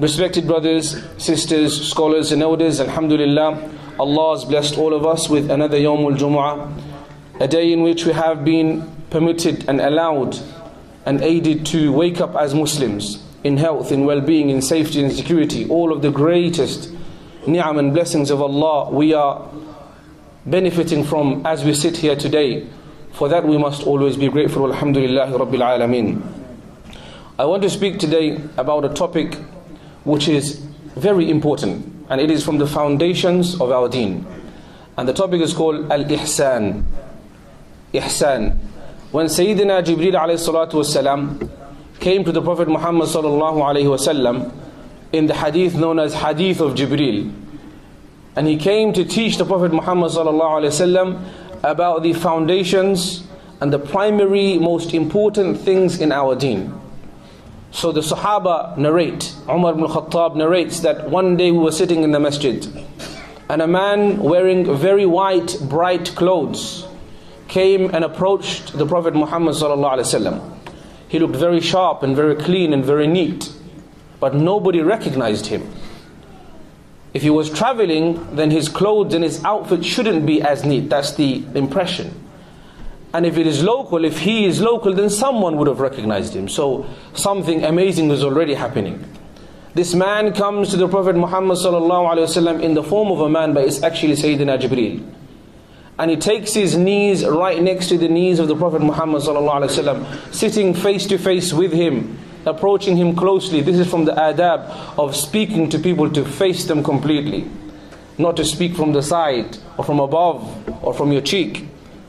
Respected brothers, sisters, scholars, and elders, Alhamdulillah, Allah has blessed all of us with another Yawmul Jumu'ah, a day in which we have been permitted and allowed and aided to wake up as Muslims in health, in well being, in safety and security. All of the greatest ni'am and blessings of Allah we are benefiting from as we sit here today. For that we must always be grateful. Alhamdulillah Rabbil Alameen. I want to speak today about a topic which is very important and it is from the foundations of our deen. And the topic is called Al Ihsan. Ihsan. When Sayyidina Jibril alayhi wasalam came to the Prophet Muhammad sallallahu alayhi wasallam in the hadith known as Hadith of Jibril, and he came to teach the Prophet Muhammad sallallahu alayhi wasallam about the foundations and the primary most important things in our deen. So the Sahaba narrate, Umar ibn Khattab narrates that one day we were sitting in the masjid and a man wearing very white, bright clothes came and approached the Prophet Muhammad He looked very sharp and very clean and very neat, but nobody recognized him. If he was traveling, then his clothes and his outfit shouldn't be as neat. That's the impression. And if it is local, if he is local, then someone would have recognized him. So something amazing was already happening. This man comes to the Prophet Muhammad in the form of a man, but it's actually Sayyidina Jibreel. And he takes his knees right next to the knees of the Prophet Muhammad sitting face to face with him, approaching him closely. This is from the adab of speaking to people to face them completely. Not to speak from the side, or from above, or from your cheek.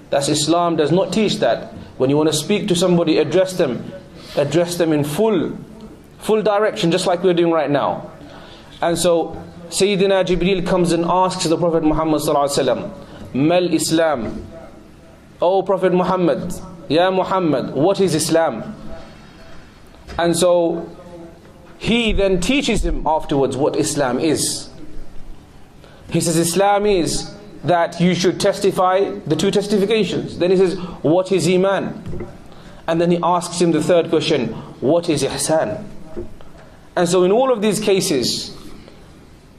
That's Islam does not teach that. When you want to speak to somebody, address them. Address them in full, full direction, just like we're doing right now. And so Sayyidina Jibreel comes and asks the Prophet Muhammad Mal Islam. O Prophet Muhammad, Ya Muhammad, what is Islam? And so he then teaches him afterwards what Islam is. He says Islam is that you should testify the two testifications. Then he says, What is Iman? And then he asks him the third question, What is Ihsan? And so in all of these cases,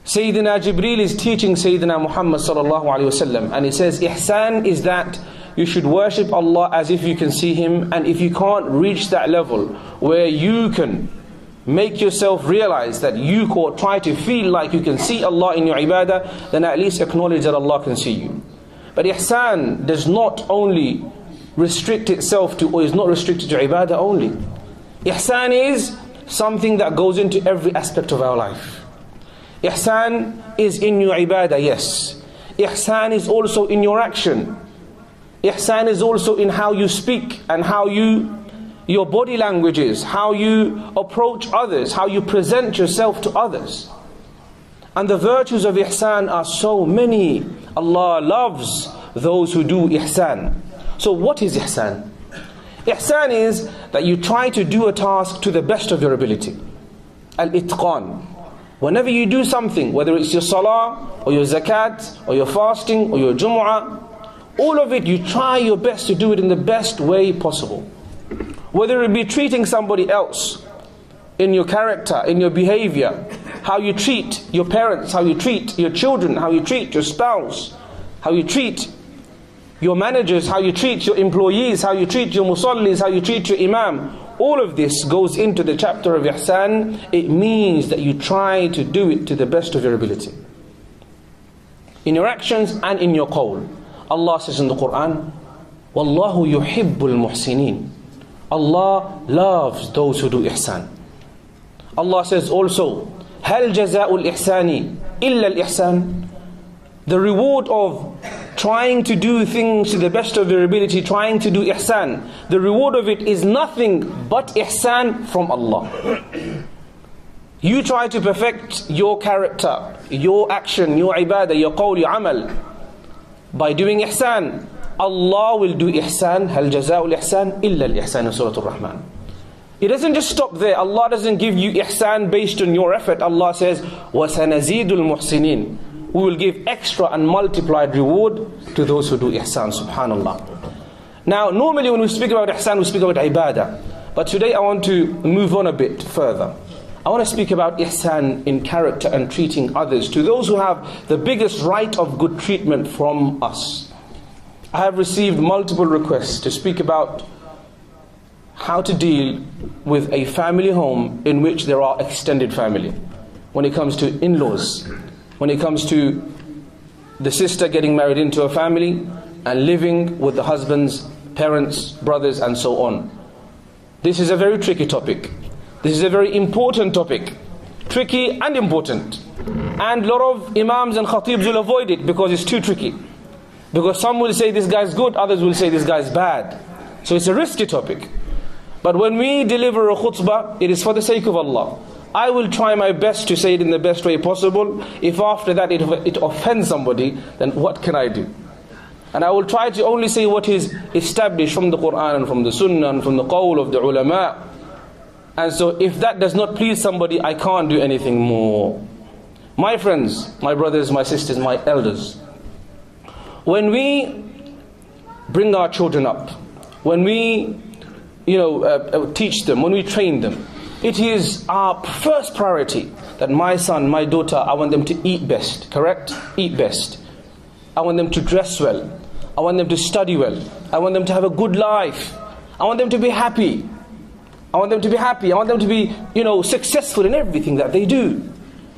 Sayyidina Jibreel is teaching Sayyidina Muhammad sallallahu alayhi wasallam, and he says, Ihsan is that you should worship Allah as if you can see Him, and if you can't reach that level where you can make yourself realize that you try to feel like you can see Allah in your ibadah, then at least acknowledge that Allah can see you. But ihsan does not only restrict itself to, or is not restricted to ibadah only. Ihsan is something that goes into every aspect of our life. Ihsan is in your ibadah, yes. Ihsan is also in your action. Ihsan is also in how you speak and how you your body language is, how you approach others, how you present yourself to others. And the virtues of ihsan are so many. Allah loves those who do ihsan. So, what is ihsan? Ihsan is that you try to do a task to the best of your ability. Al itqan. Whenever you do something, whether it's your salah, or your zakat, or your fasting, or your jumu'ah, all of it, you try your best to do it in the best way possible. Whether it be treating somebody else in your character, in your behavior, how you treat your parents, how you treat your children, how you treat your spouse, how you treat your managers, how you treat your employees, how you treat your musallis, how you treat your imam. All of this goes into the chapter of ihsan. It means that you try to do it to the best of your ability. In your actions and in your qawl. Allah says in the Quran, Wallahu yuhibbul muhsinin. Allah loves those who do ihsan. Allah says also, هل جزاء الإحسان إلا الإحسان The reward of trying to do things to the best of your ability, trying to do ihsan, the reward of it is nothing but ihsan from Allah. You try to perfect your character, your action, your ibadah, your qawl, your amal by doing ihsan. Allah will do ihsan, hal jaza'ul ihsan illa al-ihsan in Surah Al-Rahman. It doesn't just stop there. Allah doesn't give you ihsan based on your effort. Allah says, وَسَنَزِيدُ الْمُحْسِنِينَ We will give extra and multiplied reward to those who do ihsan, subhanallah. Now, normally when we speak about ihsan, we speak about ibadah. But today I want to move on a bit further. I want to speak about ihsan in character and treating others to those who have the biggest right of good treatment from us. I have received multiple requests to speak about how to deal with a family home in which there are extended family. When it comes to in laws, when it comes to the sister getting married into a family and living with the husband's parents, brothers, and so on. This is a very tricky topic. This is a very important topic. Tricky and important. And a lot of imams and khatibs will avoid it because it's too tricky. Because some will say this guy's good, others will say this guy's bad. So it's a risky topic. But when we deliver a khutbah, it is for the sake of Allah. I will try my best to say it in the best way possible. If after that it, it offends somebody, then what can I do? And I will try to only say what is established from the Quran and from the Sunnah and from the qawl of the ulama. And so if that does not please somebody, I can't do anything more. My friends, my brothers, my sisters, my elders, when we bring our children up, when we you know, uh, uh, teach them, when we train them, it is our first priority that my son, my daughter, I want them to eat best, correct? Eat best. I want them to dress well. I want them to study well. I want them to have a good life. I want them to be happy. I want them to be happy. I want them to be, you know, successful in everything that they do.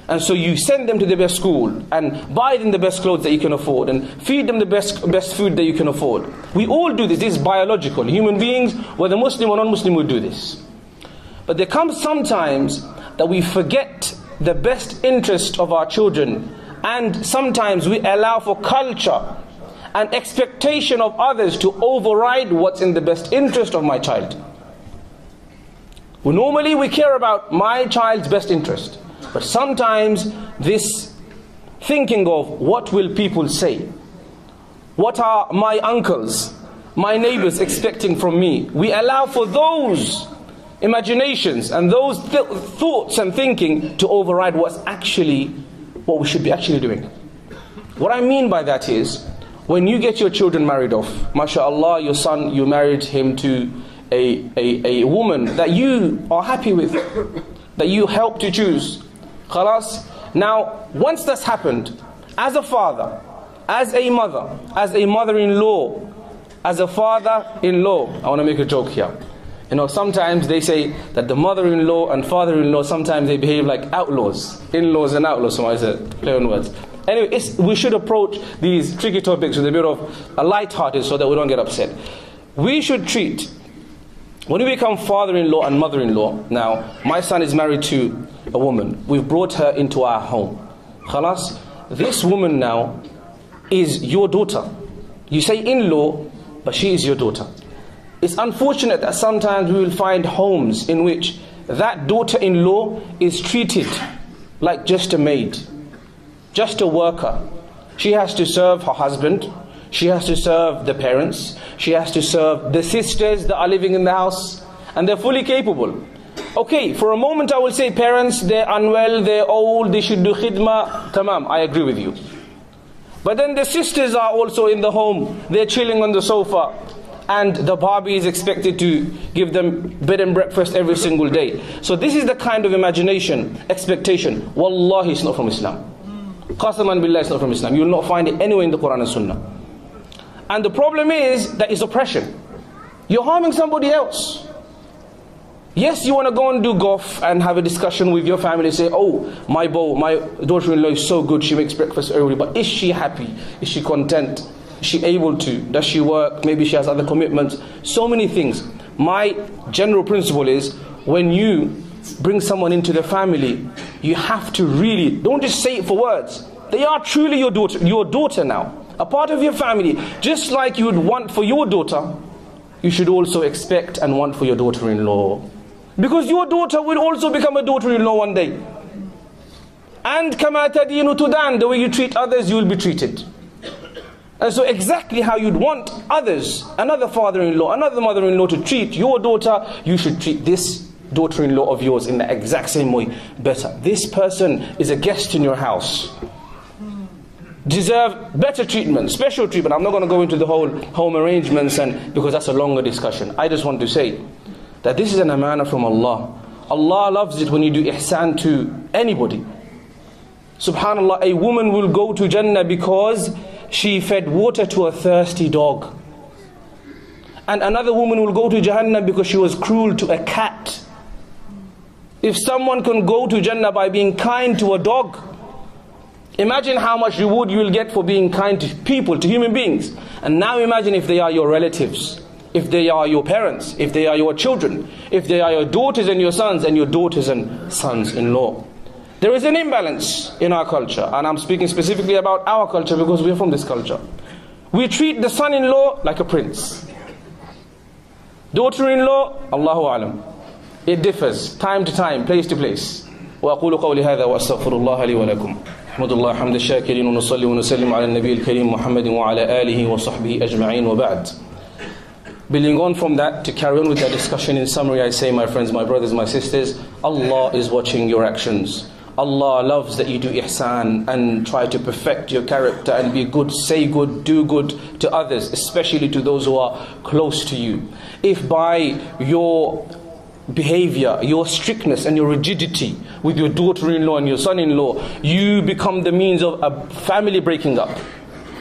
And so you send them to the best school and buy them the best clothes that you can afford and feed them the best, best food that you can afford. We all do this. This is biological. Human beings, whether Muslim or non Muslim, will do this. But there comes sometimes that we forget the best interest of our children and sometimes we allow for culture and expectation of others to override what's in the best interest of my child. Well, normally we care about my child's best interest. But sometimes this thinking of what will people say? What are my uncles, my neighbors expecting from me? We allow for those imaginations and those th thoughts and thinking to override what's actually what we should be actually doing. What I mean by that is when you get your children married off, mashallah, your son, you married him to a, a, a woman that you are happy with, that you help to choose. Khalas? Now, once that's happened, as a father, as a mother, as a mother-in-law, as a father-in-law, I want to make a joke here. You know, sometimes they say that the mother-in-law and father-in-law sometimes they behave like outlaws, in-laws and outlaws. Somebody said, play on words. Anyway, we should approach these tricky topics with a bit of a light-hearted so that we don't get upset. We should treat when we become father-in-law and mother-in-law, now my son is married to a woman. We've brought her into our home. Khalas, this woman now is your daughter. You say in-law, but she is your daughter. It's unfortunate that sometimes we will find homes in which that daughter-in-law is treated like just a maid, just a worker. She has to serve her husband, she has to serve the parents. She has to serve the sisters that are living in the house. And they're fully capable. Okay, for a moment I will say parents, they're unwell, they're old, they should do khidmah. Tamam, I agree with you. But then the sisters are also in the home. They're chilling on the sofa. And the Bhabi is expected to give them bed and breakfast every single day. So this is the kind of imagination, expectation. Wallahi, it's not from Islam. Qasaman billah, it's not from Islam. You will not find it anywhere in the Quran and Sunnah. And the problem is that it's oppression. You're harming somebody else. Yes, you want to go and do golf and have a discussion with your family. Say, oh, my beau, my daughter-in-law is so good. She makes breakfast early. But is she happy? Is she content? Is she able to? Does she work? Maybe she has other commitments. So many things. My general principle is when you bring someone into the family, you have to really, don't just say it for words. They are truly your daughter, your daughter now a part of your family. Just like you would want for your daughter, you should also expect and want for your daughter in law. Because your daughter will also become a daughter in law one day. And kama tadinu tudan, the way you treat others, you will be treated. And so, exactly how you'd want others, another father in law, another mother in law to treat your daughter, you should treat this daughter in law of yours in the exact same way better. This person is a guest in your house deserve better treatment, special treatment. I'm not going to go into the whole home arrangements and because that's a longer discussion. I just want to say that this is an amana from Allah. Allah loves it when you do ihsan to anybody. Subhanallah, a woman will go to Jannah because she fed water to a thirsty dog. And another woman will go to Jahannam because she was cruel to a cat. If someone can go to Jannah by being kind to a dog, imagine how much reward you will get for being kind to people, to human beings. And now imagine if they are your relatives, if they are your parents, if they are your children, if they are your daughters and your sons, and your daughters and sons in law. There is an imbalance in our culture, and I'm speaking specifically about our culture because we are from this culture. We treat the son in law like a prince, daughter in law, Allahu Alam. It differs time to time, place to place. وأقول قولي هذا وأستغفر الله لي ولكم أحمد الله حمد الشاكرين ونصلي ونسلم على النبي الكريم محمد وعلى آله وصحبه أجمعين وبعد Building on from that, to carry on with that discussion, in summary, I say, my friends, my brothers, my sisters, Allah is watching your actions. Allah loves that you do ihsan and try to perfect your character and be good, say good, do good to others, especially to those who are close to you. If by your behavior, your strictness and your rigidity with your daughter in law and your son in law, you become the means of a family breaking up.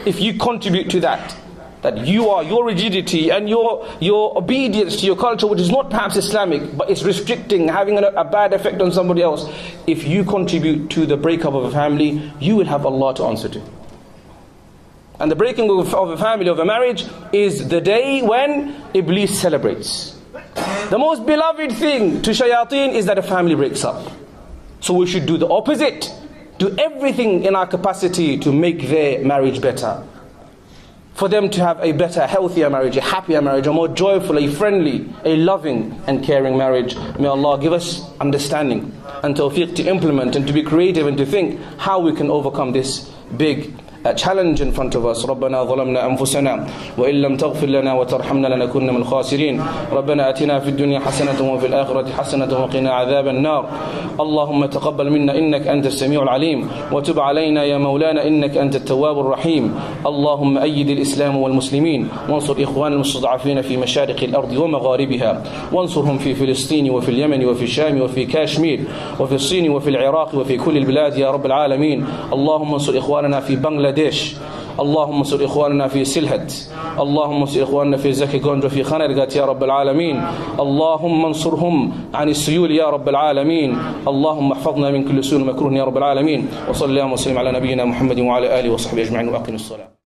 If you contribute to that, that you are your rigidity and your your obedience to your culture which is not perhaps islamic but it's restricting having a, a, bad effect on somebody else if you contribute to the breakup of a family you will have allah to answer to and the breaking of, of a family of a marriage is the day when iblis celebrates the most beloved thing to shayateen is that a family breaks up. So we should do the opposite. Do everything in our capacity to make their marriage better. For them to have a better, healthier marriage, a happier marriage, a more joyful, a friendly, a loving and caring marriage. May Allah give us understanding and tawfiq to implement and to be creative and to think how we can overcome this big a challenge in front of us. ربنا ظلمنا أنفسنا وإن لم تغفر لنا وترحمنا لنكن من الخاسرين. ربنا أتنا في الدنيا حسنة وفي الآخرة حسنة وقنا عذاب النار. اللهم تقبل منا إنك أنت السميع العليم وتب علينا يا مولانا إنك أنت التواب الرحيم. اللهم أيد الإسلام والمسلمين وانصر إخوان المستضعفين في مشارق الأرض ومغاربها وانصرهم في فلسطين وفي اليمن وفي الشام وفي كاشمير وفي الصين وفي العراق وفي كل البلاد يا رب العالمين. اللهم انصر إخواننا في بنغلاديش بنغلاديش اللهم انصر إخواننا في سلهت اللهم انصر إخواننا في زكي جونج وفي خنرقات يا رب العالمين اللهم انصرهم عن السيول يا رب العالمين اللهم احفظنا من كل سوء مكروه يا رب العالمين وصلى اللهم وسلم على نبينا محمد وعلى آله وصحبه أجمعين وأقم الصلاة